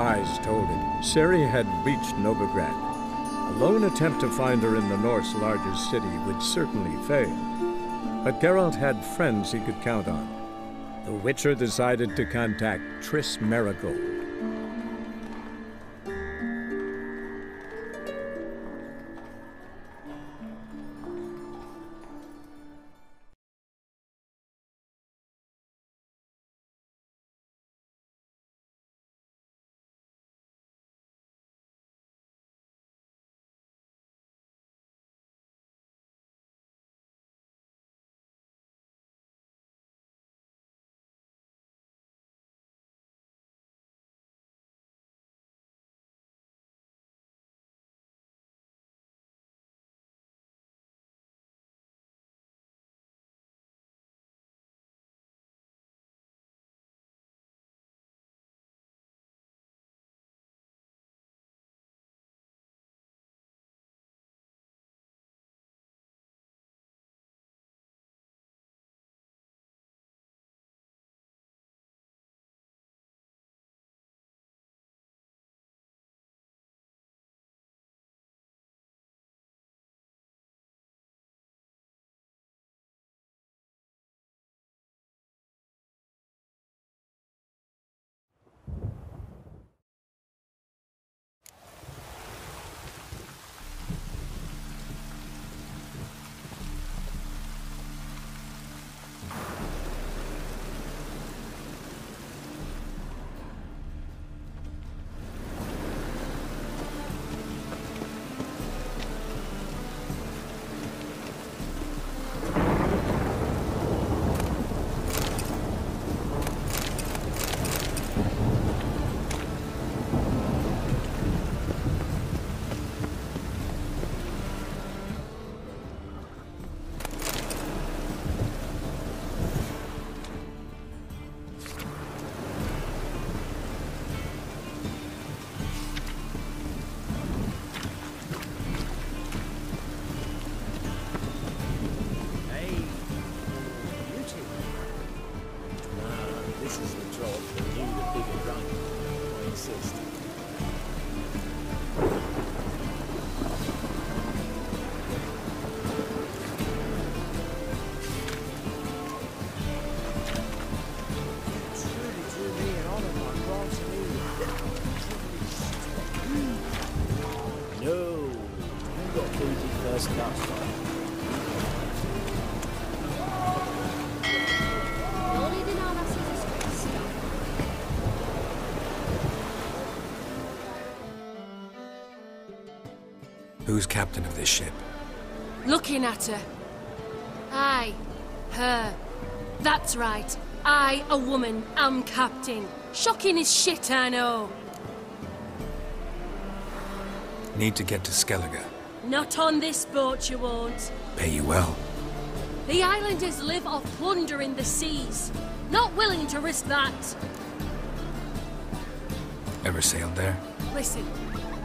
spies told him, Ciri had reached Novigrad. A lone attempt to find her in the North's largest city would certainly fail. But Geralt had friends he could count on. The Witcher decided to contact Triss Merigold. Who's captain of this ship? Looking at her. I, her. That's right. I, a woman, am captain. Shocking as shit, I know. Need to get to Skellige. Not on this boat, you won't. Pay you well. The islanders live off plunder in the seas. Not willing to risk that. Ever sailed there? Listen,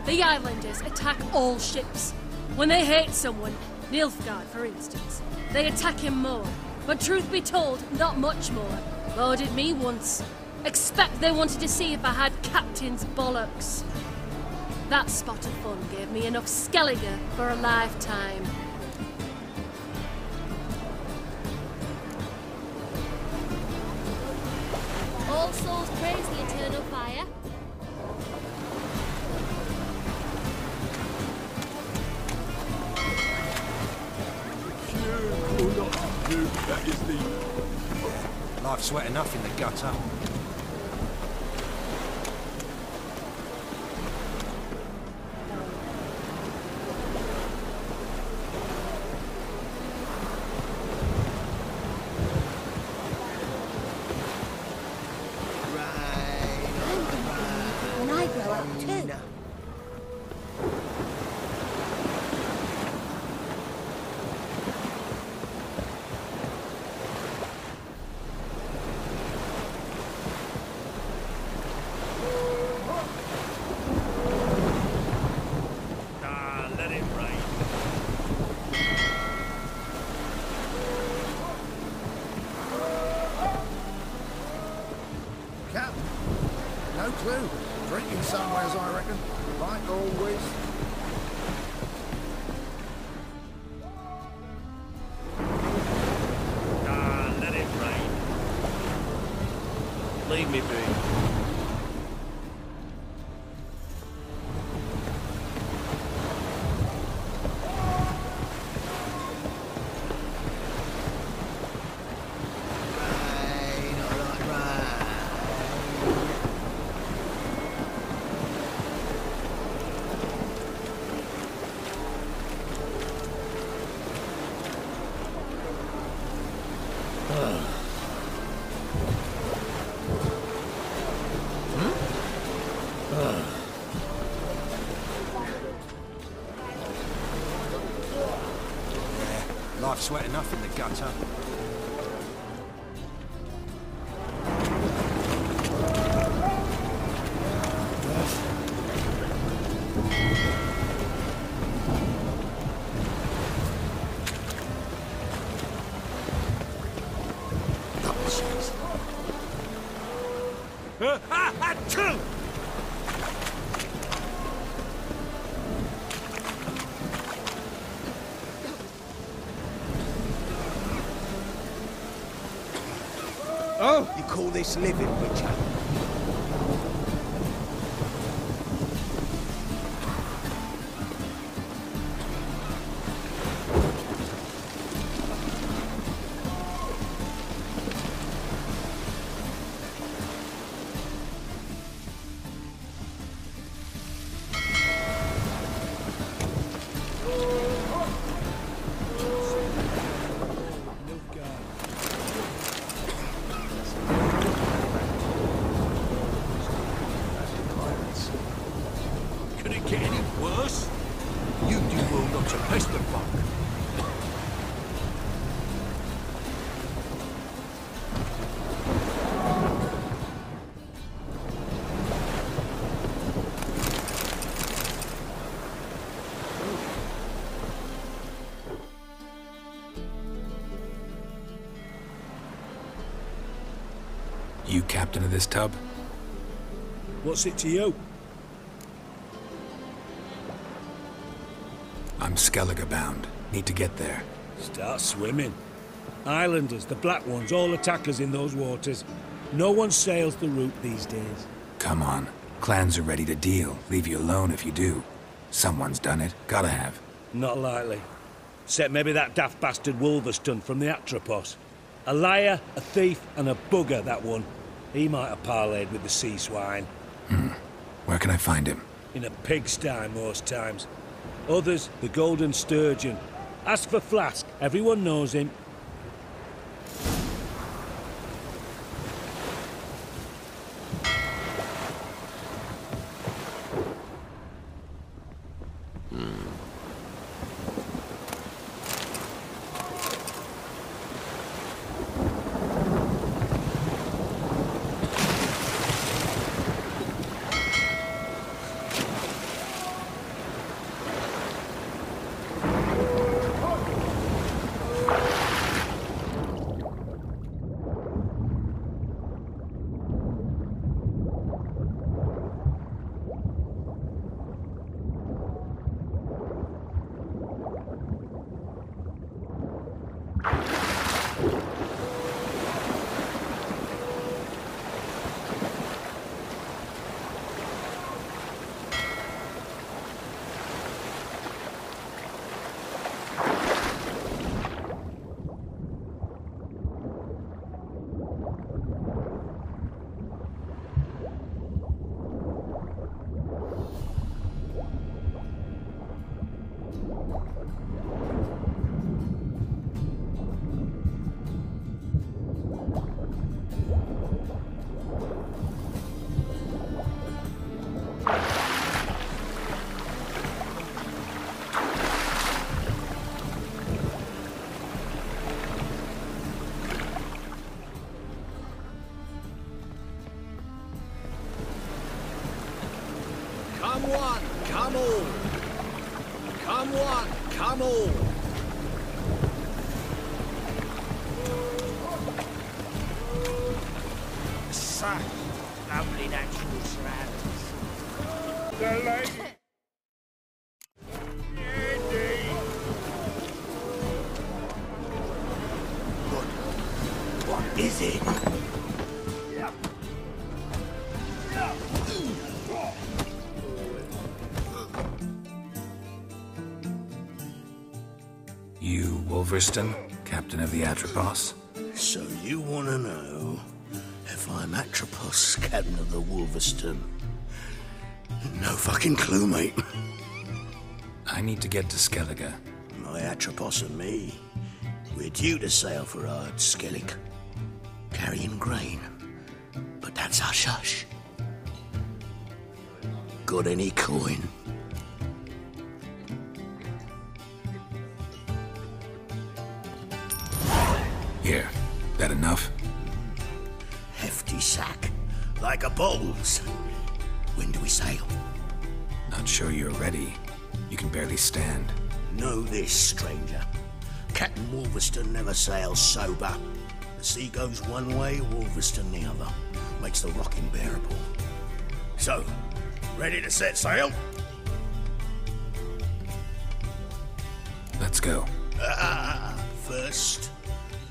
the islanders attack all ships. When they hate someone, Nilfgaard for instance, they attack him more. But truth be told, not much more. Loaded me once. Expect they wanted to see if I had captain's bollocks. That spot of fun gave me enough Skellige for a lifetime. Life's wet enough in the gutter. When I grow up too. Ah, let it rain. Cap? No clue. Drink in some ways, I reckon. Like always. Ah, let it rain. Leave me be. Enough in the gutter. Two! You call this living, Witcher? You captain of this tub? What's it to you? I'm Skellige bound. Need to get there. Start swimming. Islanders, the black ones, all attackers in those waters. No one sails the route these days. Come on. Clans are ready to deal. Leave you alone if you do. Someone's done it. Gotta have. Not likely. Except maybe that daft bastard Wolverston from the Atropos. A liar, a thief, and a bugger, that one. He might have parlayed with the sea swine. Hmm. Where can I find him? In a pigsty most times. Others, the Golden Sturgeon. Ask for Flask. Everyone knows him. You, Wolverston, captain of the Atropos? So you want to know if I'm Atropos, captain of the Wolverston? No fucking clue, mate. I need to get to Skellige. My Atropos and me, we're due to sail for Ard Skellig, carrying grain. But that's hush hush. Got any coin? When do we sail? Not sure you're ready. You can barely stand. Know this, stranger. Captain Wolverston never sails sober. The sea goes one way, Wolverston the other. Makes the rocking bearable. So, ready to set sail? Let's go. Ah, first,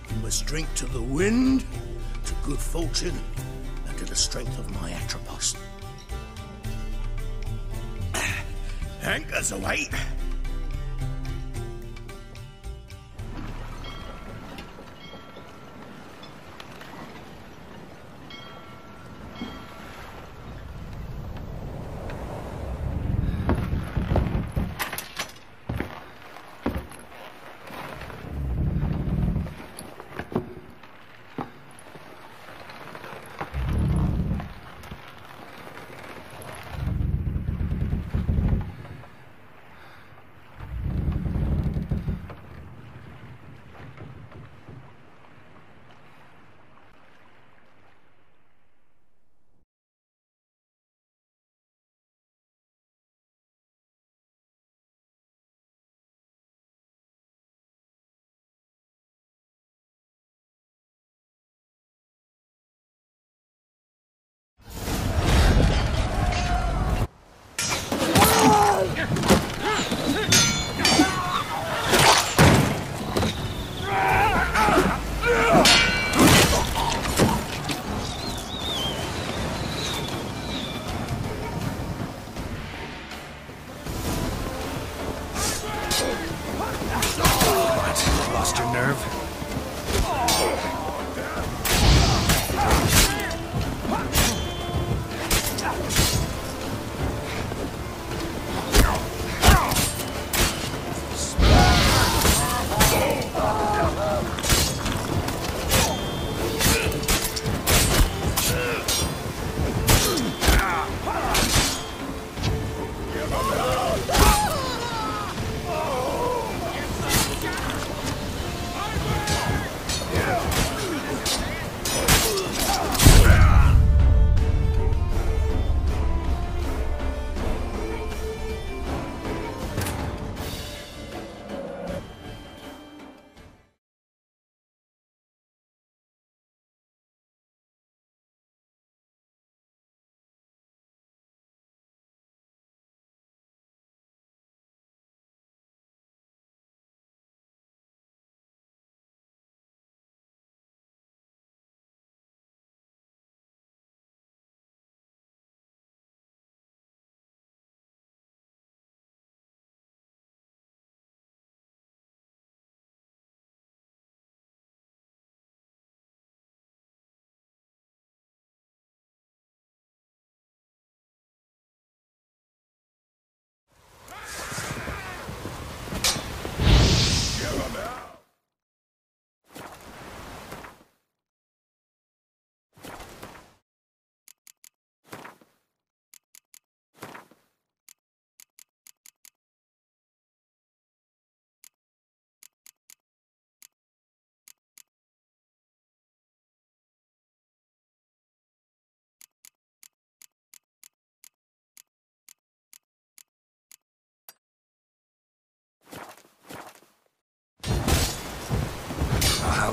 you must drink to the wind, to good fortune, to the strength of my Atropos. Anchors away.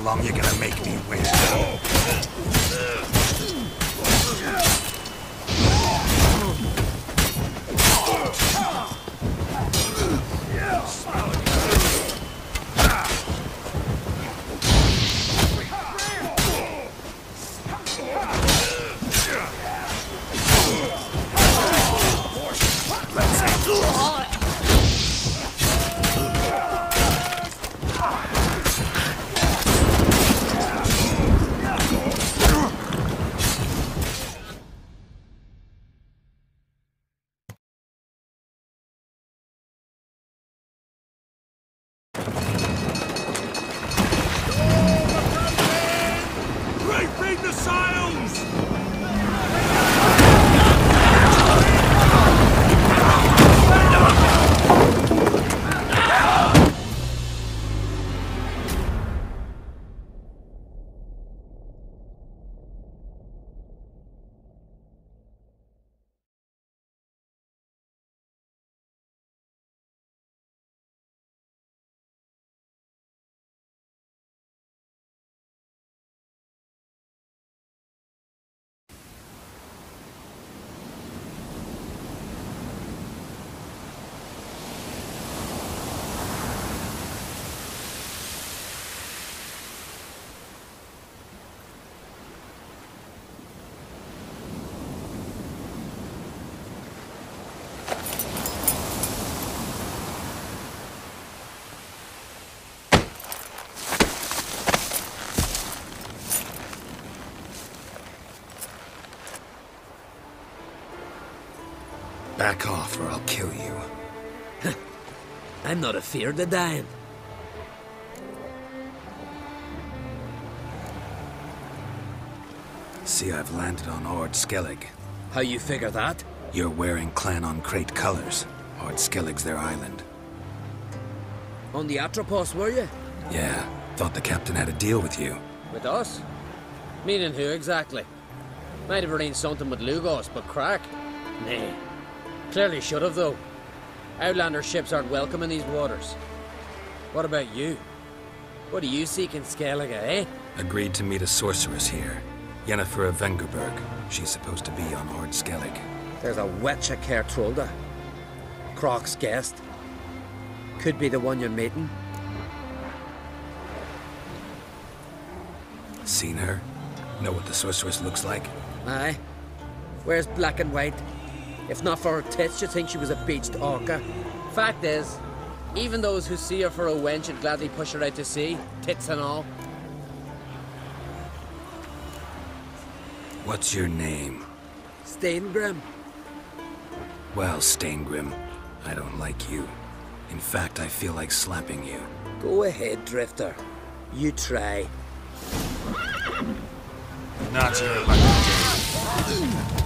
Long you gonna make me wait? Back off or I'll kill you. I'm not afeard of dying. See, I've landed on Ard Skellig. How you figure that? You're wearing Clan an Craite colors. Ard Skellig's their island. On the Atropos, were you? Yeah, thought the captain had a deal with you. With us? Meaning who exactly? Might have arranged something with Lugos, but Crach? Nay. Clearly should have, though. Outlander ships aren't welcome in these waters. What about you? What do you seek in Skellige, eh? Agreed to meet a sorceress here. Yennefer of Vengerberg. She's supposed to be on Ard Skellig. There's a wetcha Kertrolda. Crach's guest. Could be the one you're meeting. Seen her? Know what the sorceress looks like? Aye. Wears black and white. If not for her tits, you'd think she was a beached orca. Fact is, even those who see her for a wench would gladly push her out to sea, tits and all. What's your name? Staingrim. Well, Staingrim, I don't like you. In fact, I feel like slapping you. Go ahead, Drifter. You try. Not here, like Giddy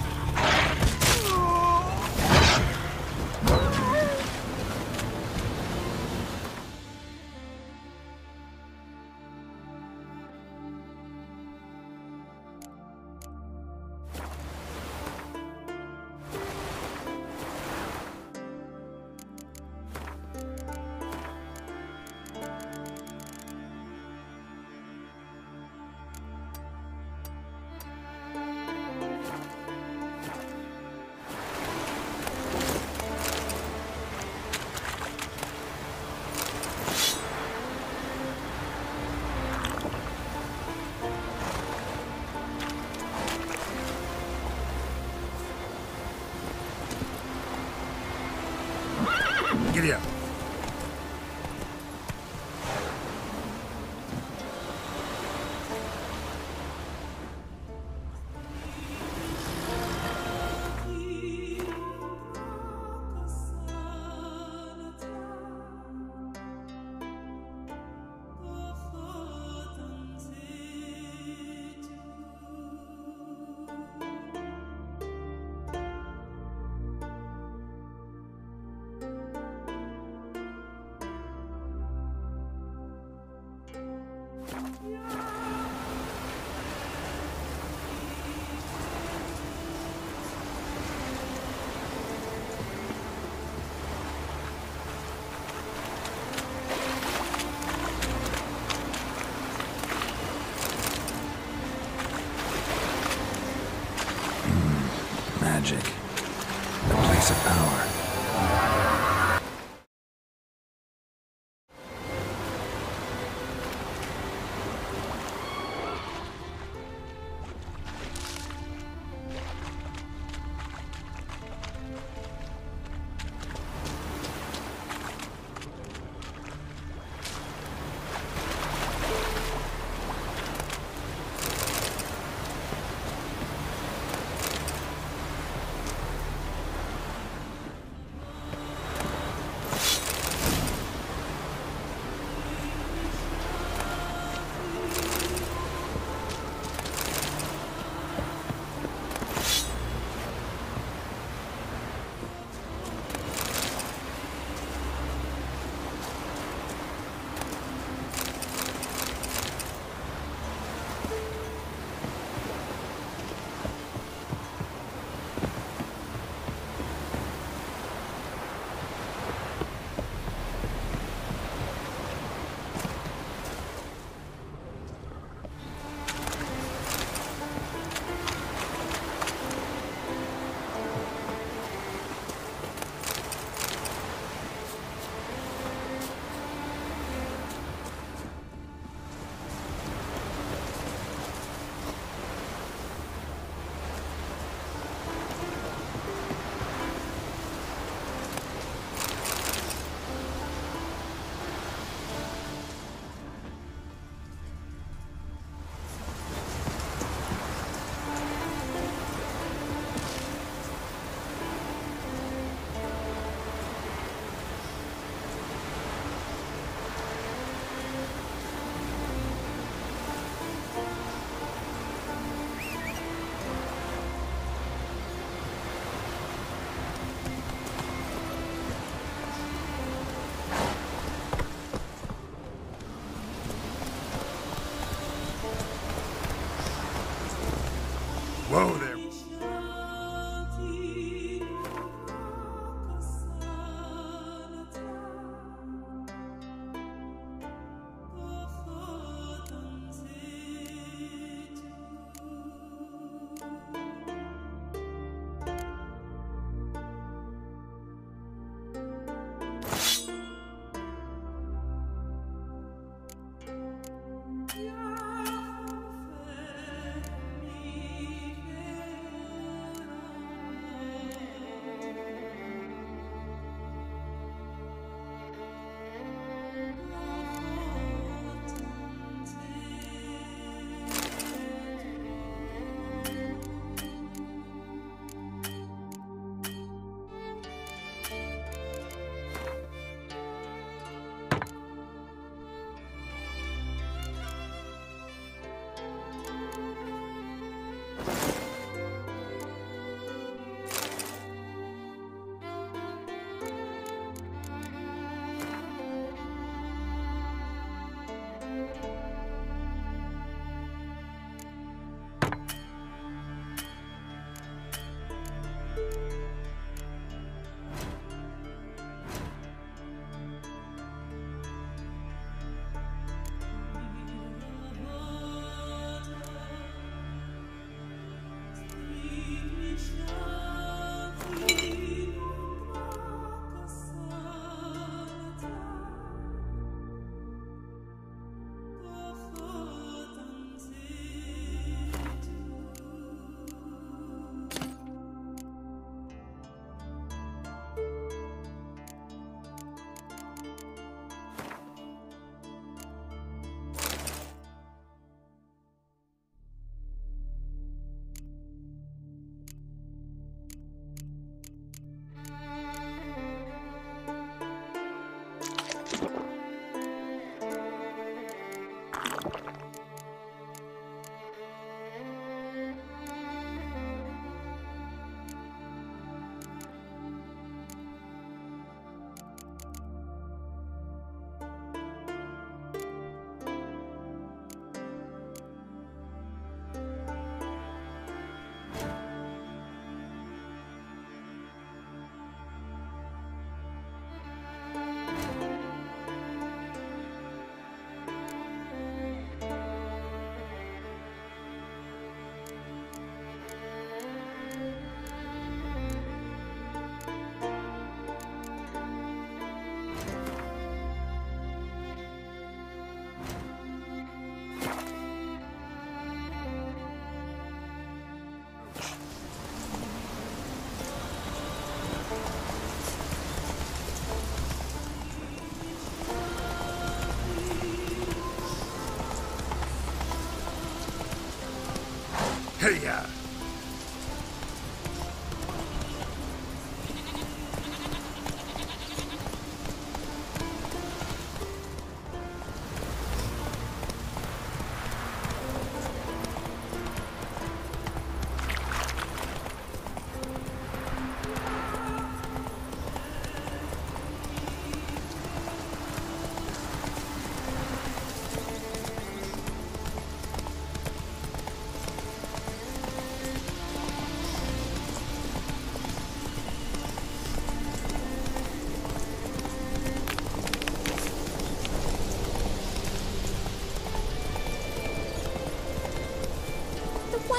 Hey, ya!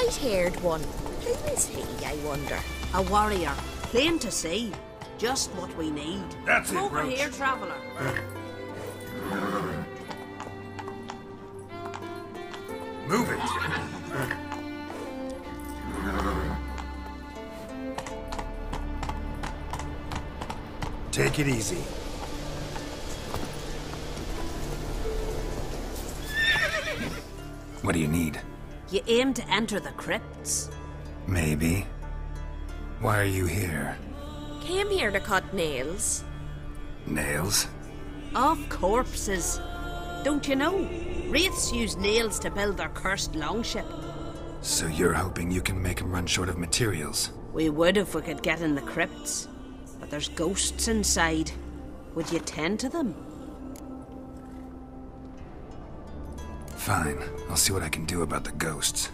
White-haired one. Who is he, I wonder? A warrior. Plain to see. Just what we need. That's Come it, over Roach. here, traveller. Move it! Take it easy. What do you need? Aim to enter the crypts. Maybe. Why are you here? Came here to cut nails. Nails? Of corpses. Don't you know? Wraiths use nails to build their cursed longship. So you're hoping you can make him run short of materials? We would if we could get in the crypts. But there's ghosts inside. Would you tend to them? Fine. I'll see what I can do about the ghosts.